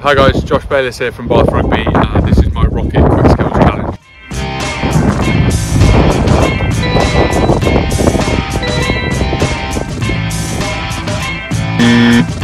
Hi guys, Josh Bayliss here from Bath Rugby. Uh, this is my Rocket Quick Skills Challenge. Mm.